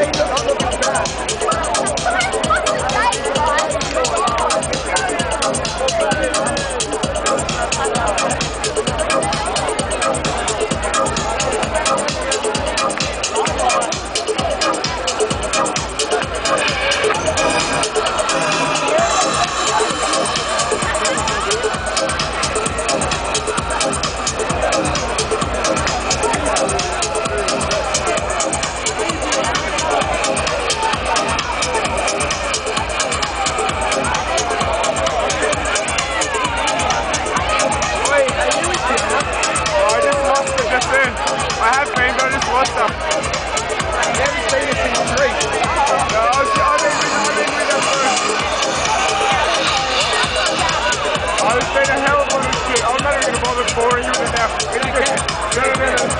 Take the For you can now.